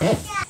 Yeah.